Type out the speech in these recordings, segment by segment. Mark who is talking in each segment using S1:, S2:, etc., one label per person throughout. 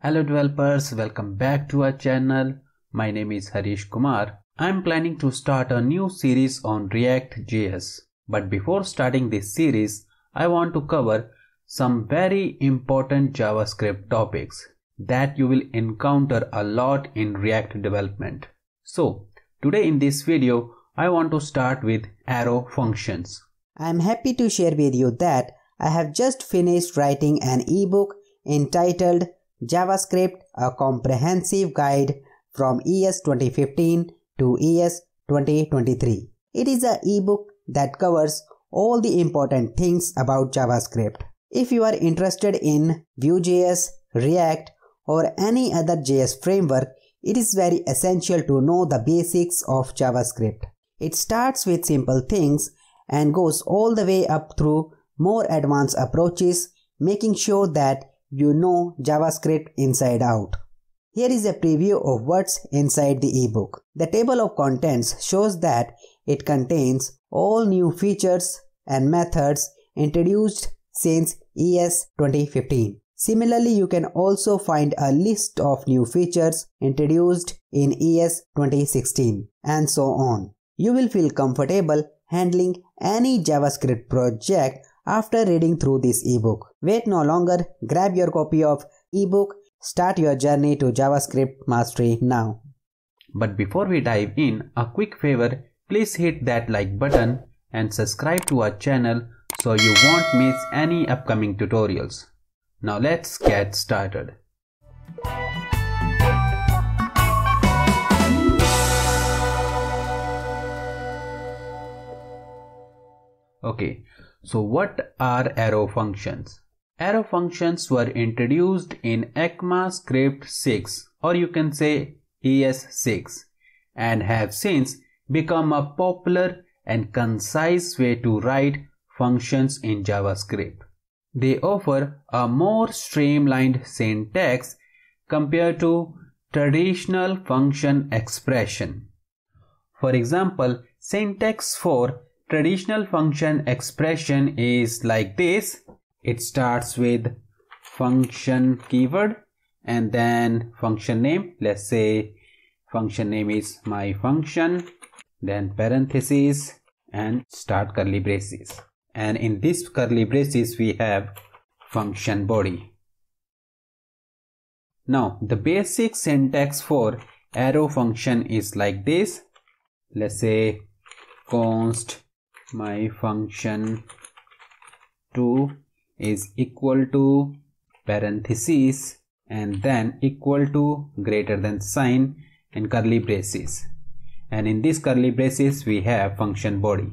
S1: Hello developers, welcome back to our channel. My name is Harish Kumar. I'm planning to start a new series on React.js. But before starting this series, I want to cover some very important JavaScript topics that you will encounter a lot in React development. So, today in this video, I want to start with arrow functions.
S2: I'm happy to share with you that I have just finished writing an ebook entitled JavaScript A Comprehensive Guide from ES 2015 to ES 2023. It is an ebook that covers all the important things about JavaScript. If you are interested in Vue.js, React, or any other JS framework, it is very essential to know the basics of JavaScript. It starts with simple things and goes all the way up through more advanced approaches, making sure that you know JavaScript inside out. Here is a preview of what's inside the ebook. The table of contents shows that it contains all new features and methods introduced since ES 2015. Similarly, you can also find a list of new features introduced in ES 2016 and so on. You will feel comfortable handling any JavaScript project after reading through this ebook. Wait no longer, grab your copy of ebook, start your journey to JavaScript mastery now.
S1: But before we dive in, a quick favor, please hit that like button and subscribe to our channel so you won't miss any upcoming tutorials. Now let's get started. Okay, so what are arrow functions? Arrow functions were introduced in ECMAScript 6 or you can say ES6 and have since become a popular and concise way to write functions in JavaScript. They offer a more streamlined syntax compared to traditional function expression. For example, syntax for traditional function expression is like this. It starts with function keyword and then function name. Let's say function name is my function, then parentheses and start curly braces. And in this curly braces we have function body. Now the basic syntax for arrow function is like this. Let's say const my function 2 is equal to parentheses and then equal to greater than sign and curly braces. And in this curly braces we have function body.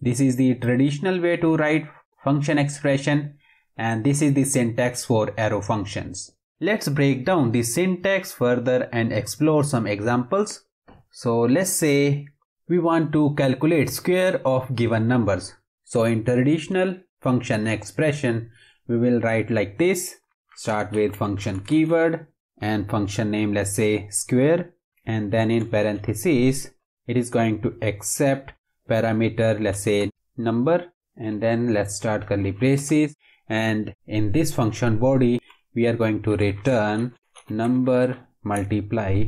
S1: This is the traditional way to write function expression and this is the syntax for arrow functions. Let's break down the syntax further and explore some examples. So let's say we want to calculate square of given numbers. So in traditional function expression, we will write like this. Start with function keyword and function name, let's say square. And then in parentheses, it is going to accept parameter, let's say number. And then let's start curly braces. And in this function body, we are going to return number multiply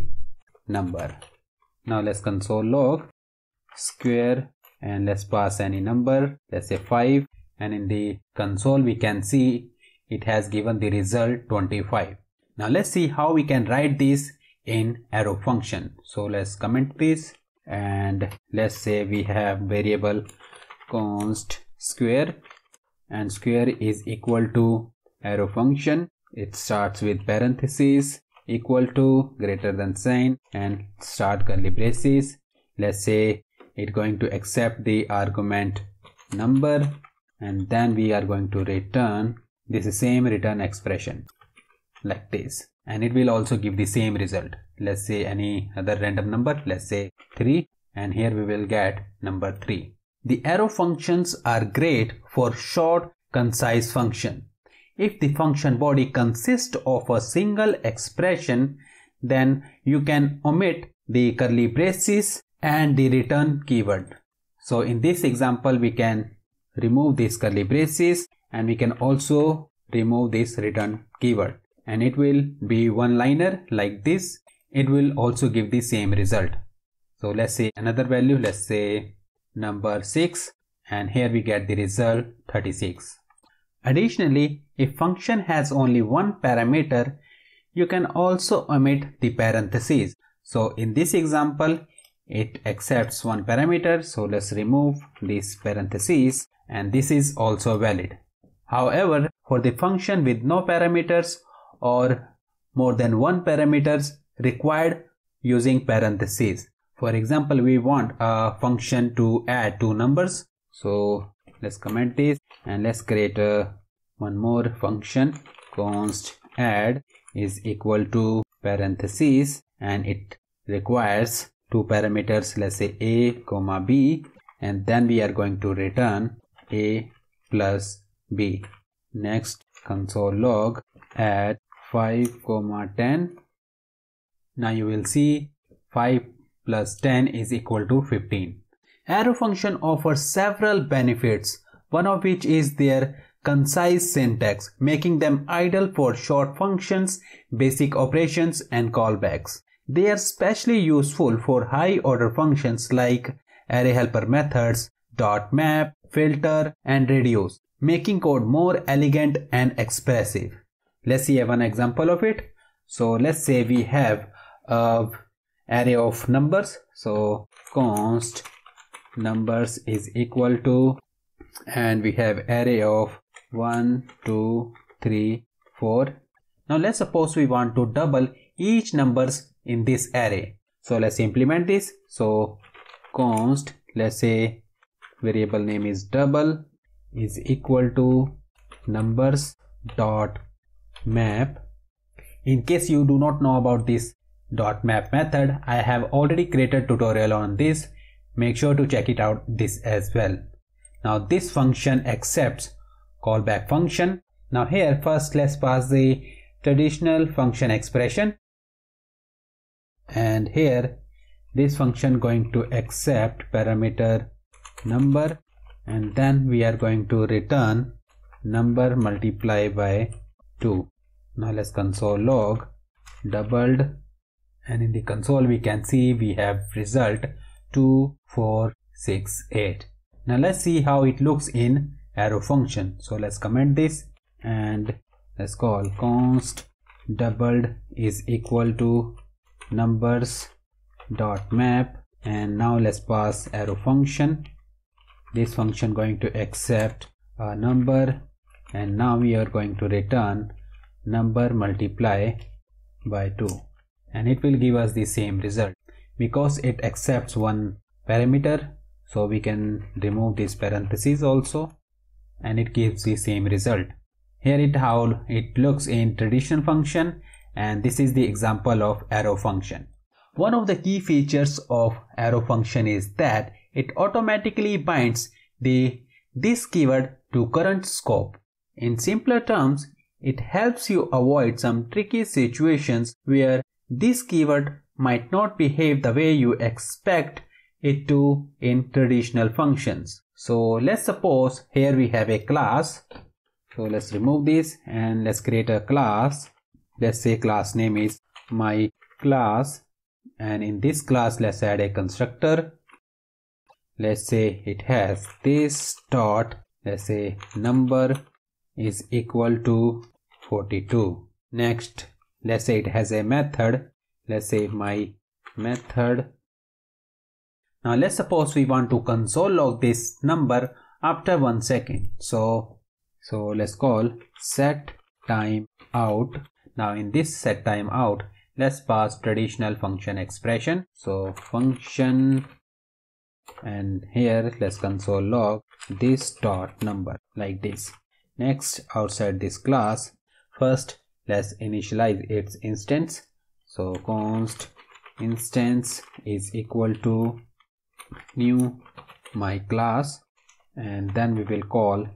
S1: number. Now let's console log square and let's pass any number. Let's say 5 and in the console we can see it has given the result 25 now let's see how we can write this in arrow function. So let's comment this and let's say we have variable const square and square is equal to arrow function. It starts with parentheses equal to greater than sign and start curly braces. Let's say it's going to accept the argument number and then we are going to return this same return expression like this. And it will also give the same result. Let's say any other random number let's say 3 and here we will get number 3 the arrow functions are great for short concise function. If the function body consists of a single expression then you can omit the curly braces and the return keyword. So in this example, we can remove these curly braces and we can also remove this return keyword. and it will be one liner like this it will also give the same result so let's say another value let's say number 6 and here we get the result 36 additionally if function has only one parameter you can also omit the parentheses so in this example it accepts one parameter so let's remove these parentheses and this is also valid. However for the function with no parameters or more than one parameters required using parentheses for example we want a function to add two numbers. So let's comment this and let's create a one more function. Const add is equal to parentheses and it requires two parameters let's say a comma b and then we are going to return a plus b. Next console log add 5 comma 10 now you will see 5 plus 10 is equal to 15 arrow function offers several benefits one of which is their concise syntax making them ideal for short functions basic operations and callbacks they are especially useful for high order functions like array helper methods, dot map, filter, and reduce, making code more elegant and expressive. Let's see one example of it. So let's say we have a array of numbers. So const numbers is equal to and we have array of 1 2 3 4 now let's suppose we want to double each numbers in this array. So let's implement this. So const let's say variable name is double is equal to numbers dot map. In case you do not know about this dot map method i have already created tutorial on this. Make sure to check it out this as well. Now this function accepts callback function. Now here first let's pass the traditional function expression and here this function going to accept parameter number and then we are going to return number multiply by 2 now let's console log doubled and in the console we can see we have result 2468 now let's see how it looks in arrow function. So let's comment this and let's call const doubled is equal to numbers dot map. And now let's pass arrow function. This function going to accept a number. And now we are going to return number multiply by 2 and it will give us the same result. Because it accepts one parameter so we can remove this parentheses also. And it gives the same result. Here it how it looks in traditional function and this is the example of arrow function. One of the key features of arrow function is that it automatically binds the this keyword to current scope. In simpler terms, it helps you avoid some tricky situations where this keyword might not behave the way you expect it to in traditional functions. So let's suppose here we have a class. So let's remove this and let's create a class let's say class name is my class. And in this class let's add a constructor. Let's say it has this dot. Let's say number is equal to 42 next let's say it has a method. Let's say my method. Now let's suppose we want to console log this number after one second. So so let's call set time out now in this set time out, let's pass traditional function expression. So function and here let's console log this dot number like this. Next outside this class, first let's initialize its instance. So const instance is equal to new my class and then we will call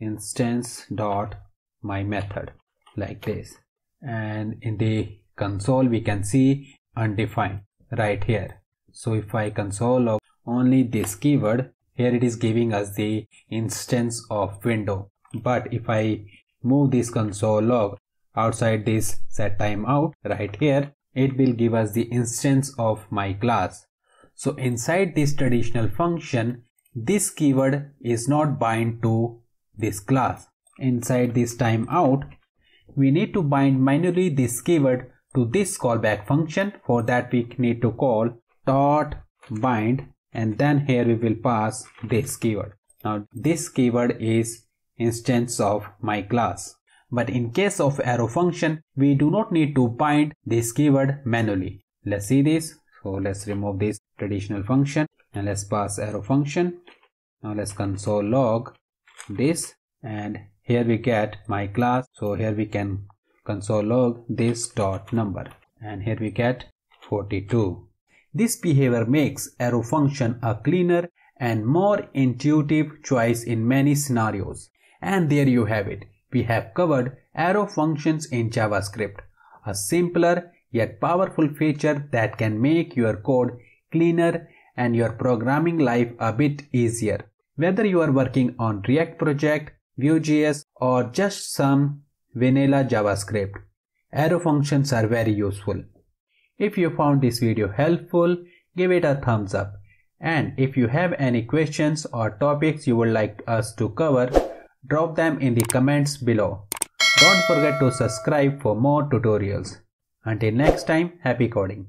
S1: instance dot my method like this and in the console we can see undefined right here. So if i console log only this keyword here it is giving us the instance of window. But if i move this console log outside this set timeout right here it will give us the instance of my class. So inside this traditional function this keyword is not bind to this class. Inside this timeout we need to bind manually this keyword to this callback function for that we need to call dot bind and then here we will pass this keyword now this keyword is instance of my class but in case of arrow function, we do not need to bind this keyword manually. Let's see this. So let's remove this traditional function and let's pass arrow function. Now let's console log this and here we get my class. So here we can console log this dot number and here we get 42. This behavior makes arrow function a cleaner and more intuitive choice in many scenarios. And there you have it we have covered arrow functions in JavaScript, a simpler yet powerful feature that can make your code cleaner and your programming life a bit easier. Whether you are working on React project, Vue.js or just some vanilla JavaScript, arrow functions are very useful. If you found this video helpful, give it a thumbs up. And if you have any questions or topics you would like us to cover, Drop them in the comments below. Don't forget to subscribe for more tutorials. Until next time, happy coding.